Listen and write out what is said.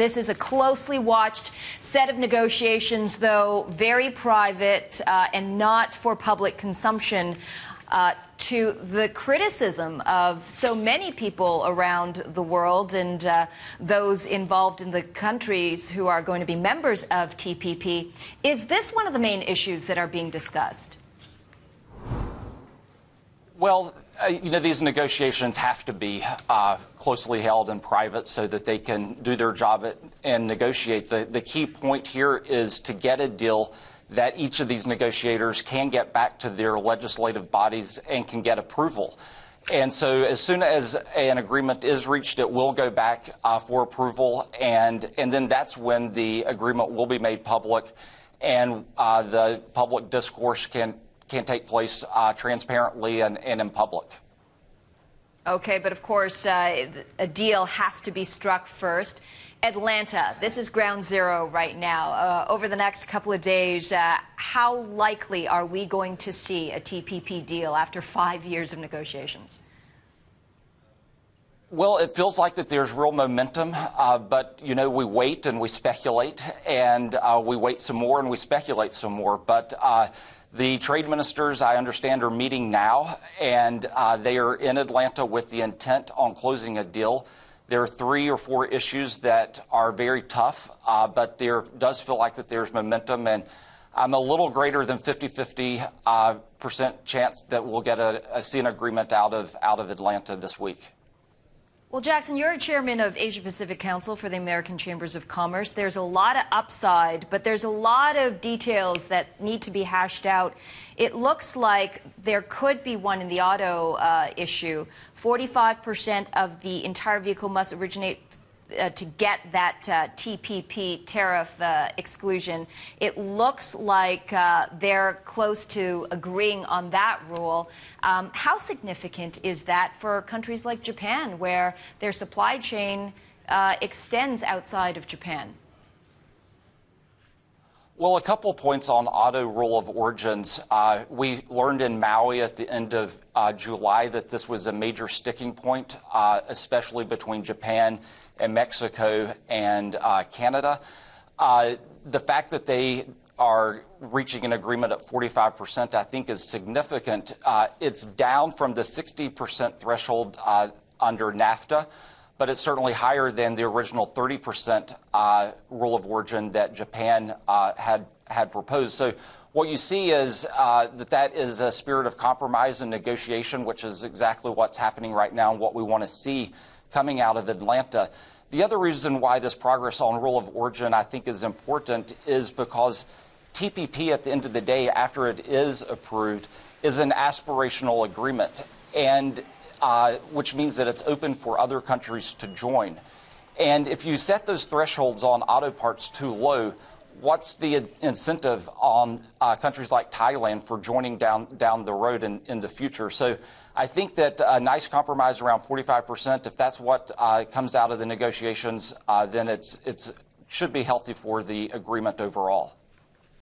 This is a closely watched set of negotiations, though very private uh, and not for public consumption. Uh, to the criticism of so many people around the world and uh, those involved in the countries who are going to be members of TPP. Is this one of the main issues that are being discussed? Well, you know, these negotiations have to be uh, closely held in private so that they can do their job at, and negotiate. The, the key point here is to get a deal that each of these negotiators can get back to their legislative bodies and can get approval. And so, as soon as an agreement is reached, it will go back uh, for approval, and and then that's when the agreement will be made public, and uh, the public discourse can can take place uh, transparently and, and, in public. Okay, but of course, uh, a deal has to be struck first. Atlanta, this is ground zero right now. Uh, over the next couple of days, uh, how likely are we going to see a TPP deal after five years of negotiations? Well, it feels like that there's real momentum, uh, but you know we wait and we speculate, and uh, we wait some more and we speculate some more. But uh, the trade ministers, I understand, are meeting now, and uh, they are in Atlanta with the intent on closing a deal. There are three or four issues that are very tough, uh, but there does feel like that there's momentum, and I'm a little greater than 50-50 uh, percent chance that we'll get a, a see an agreement out of out of Atlanta this week. Well, Jackson, you're a chairman of Asia Pacific Council for the American Chambers of Commerce. There's a lot of upside, but there's a lot of details that need to be hashed out. It looks like there could be one in the auto uh, issue. 45% of the entire vehicle must originate uh, to get that uh, TPP tariff uh, exclusion. It looks like uh, they're close to agreeing on that rule. Um, how significant is that for countries like Japan, where their supply chain uh, extends outside of Japan? Well, a couple points on auto rule of origins. Uh, we learned in Maui at the end of uh, July that this was a major sticking point, uh, especially between Japan and Mexico and uh, Canada. Uh, the fact that they are reaching an agreement at 45%, I think, is significant. Uh, it's down from the 60% threshold under NAFTA but it's certainly higher than the original 30% uh, rule of origin that Japan uh, had had proposed. So what you see is uh, that that is a spirit of compromise and negotiation, which is exactly what's happening right now and what we want to see coming out of Atlanta. The other reason why this progress on rule of origin I think is important is because TPP at the end of the day, after it is approved, is an aspirational agreement. And uh, which means that it's open for other countries to join. And if you set those thresholds on auto parts too low, what's the incentive on uh, countries like Thailand for joining down, down the road in, in the future? So I think that a nice compromise around 45%, if that's what uh, comes out of the negotiations, uh, then it's, it's should be healthy for the agreement overall.